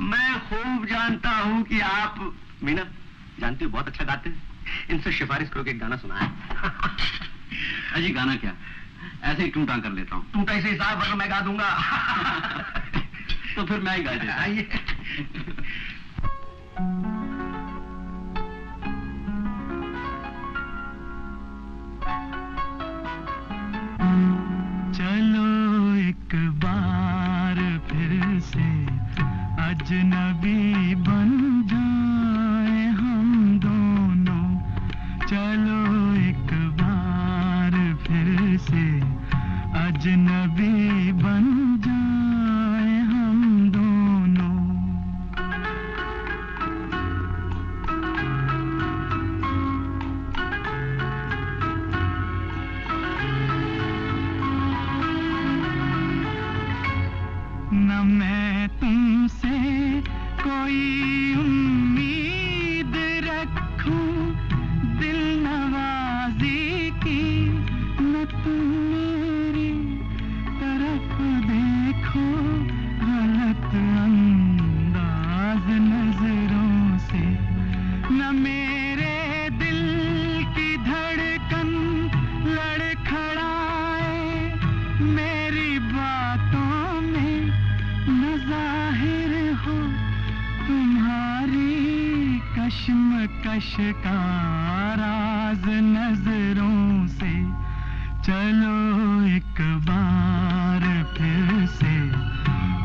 मैं खूब जानता हूँ कि आप मीना जानते हो बहुत अच्छा गाते हैं। इनसे सिफारिश करो कि एक गाना सुनाए। अजी गाना क्या? ऐसे ही टूटा कर लेता हूँ। टूटा इसे हिसाब वरना मैं गा दूँगा। तो फिर मैं ही गा देता आइए। अजनबी बन जाए हम दोनों। चलो एक बार फिर से अजनबी बन जाए कश्मकश का राज नज़रों से चलो एक बार फिर से।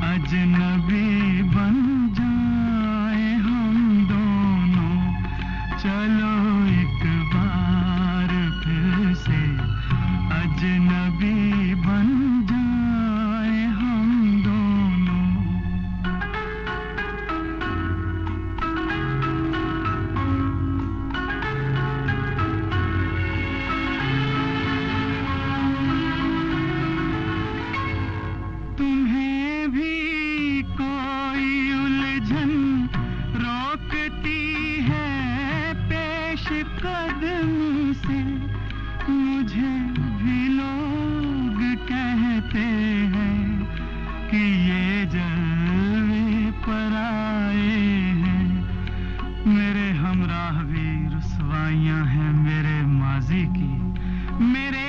अजनबी बन जाए हम दोनों। चलो की मेरे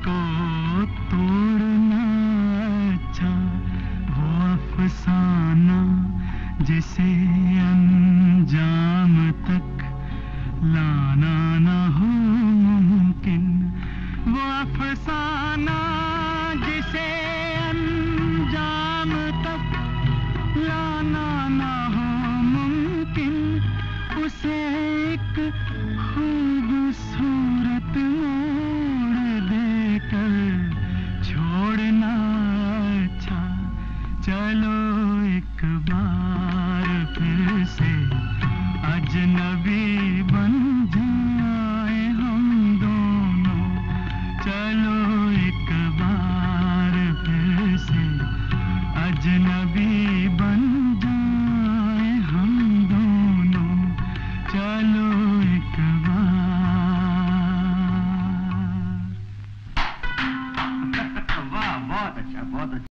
उसको तोड़ना अच्छा वो अफसाना जिसे अंजाम तक लाना ना हो मुमकिन वो अफसाना अजनबी बन जाए हम दोनों। चलो एक बार फिर से अजनबी बन जाए हम दोनों। चलो